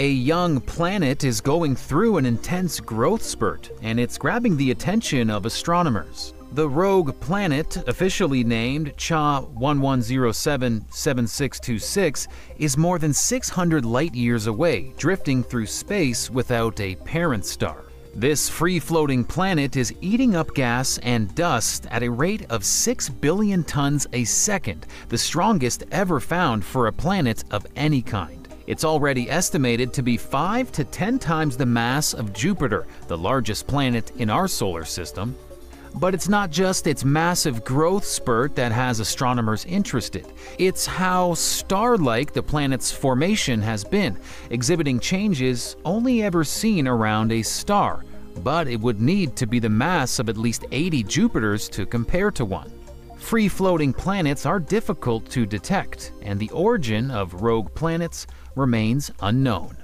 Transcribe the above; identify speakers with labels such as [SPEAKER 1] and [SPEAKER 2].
[SPEAKER 1] A young planet is going through an intense growth spurt, and it's grabbing the attention of astronomers. The rogue planet, officially named Cha 11077626, is more than 600 light years away, drifting through space without a parent star. This free floating planet is eating up gas and dust at a rate of 6 billion tons a second, the strongest ever found for a planet of any kind. It's already estimated to be 5 to 10 times the mass of Jupiter, the largest planet in our solar system. But it's not just its massive growth spurt that has astronomers interested. It's how star like the planet's formation has been, exhibiting changes only ever seen around a star. But it would need to be the mass of at least 80 Jupiters to compare to one. Free floating planets are difficult to detect, and the origin of rogue planets remains unknown.